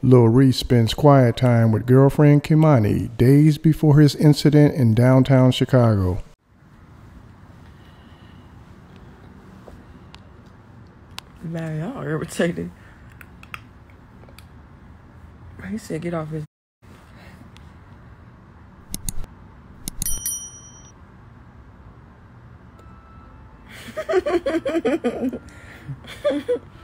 Lil Reese spends quiet time with girlfriend Kimani days before his incident in downtown Chicago. Man, y'all irritated. He said, get off his.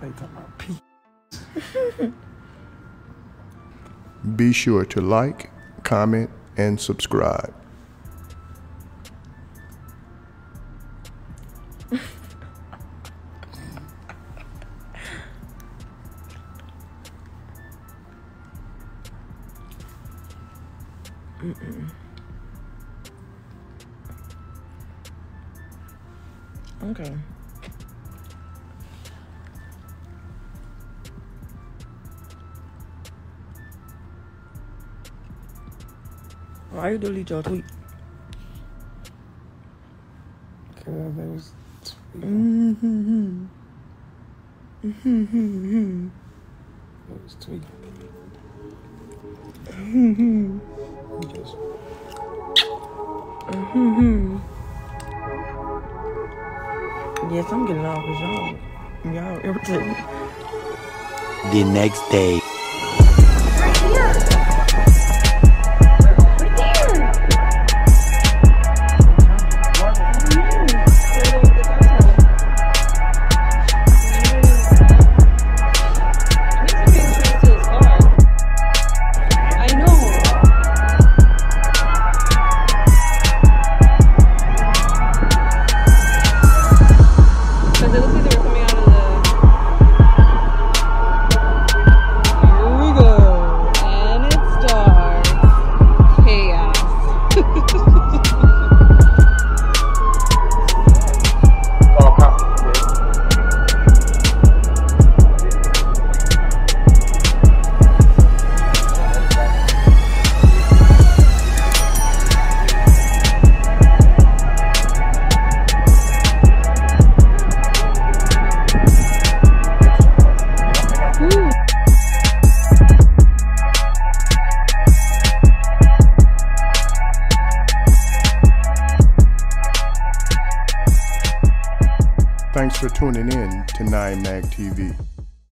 They talking about pee. Be sure to like, comment, and subscribe. Okay. Tweaking. Mm-hmm. Mm-hmm. They was tweaking. Mm-hmm. He just Mm-hmm. Yes, I'm getting off because y'all, y'all irritated. the next day. Thanks for tuning in to 9 Mag TV.